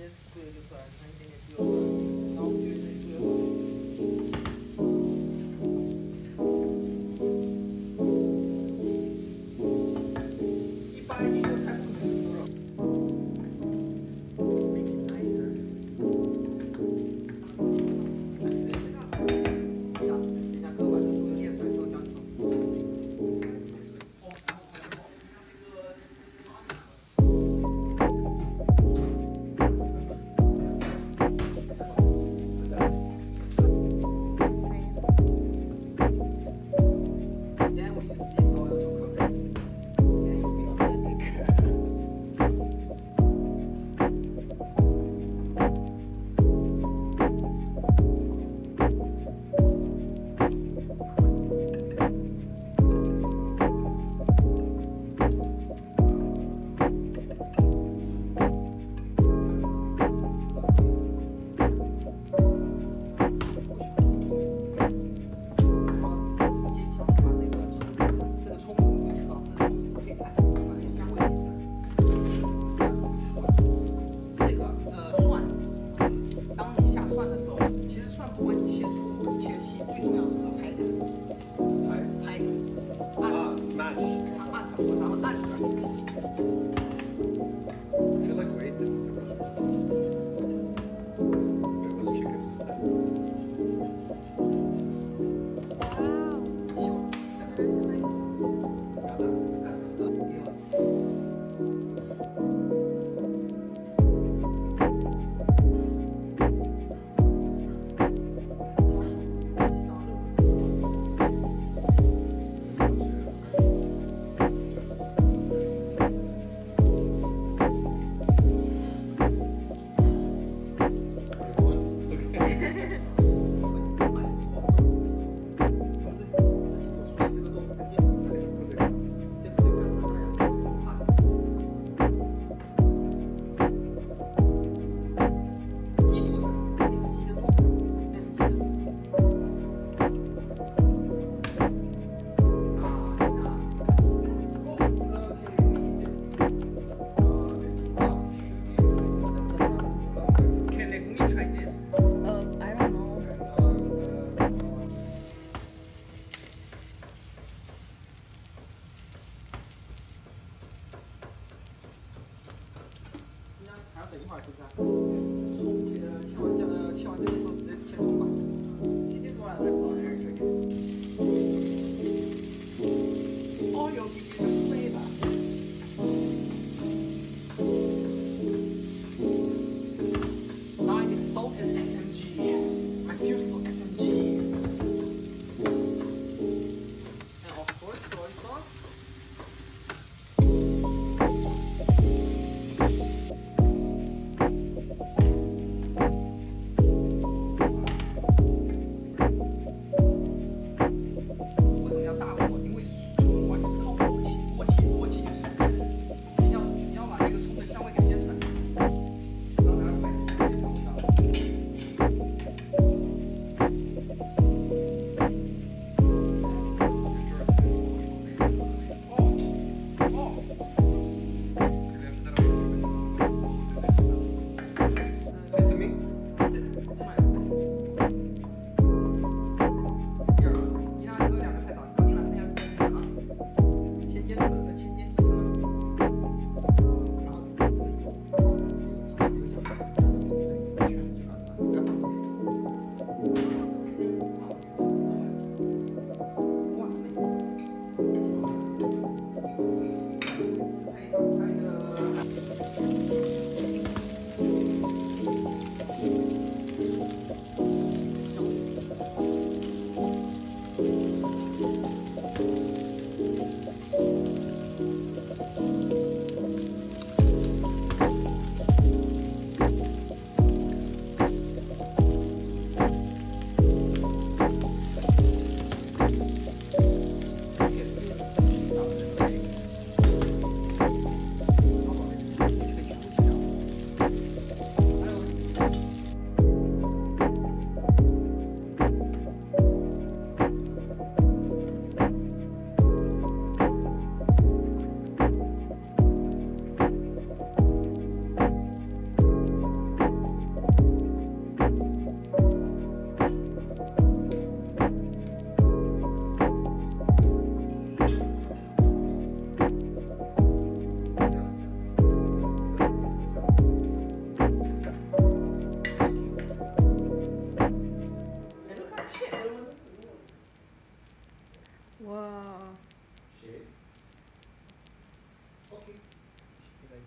just clear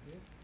this